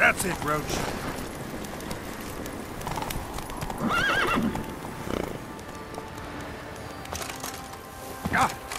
That's it, Roach. ah!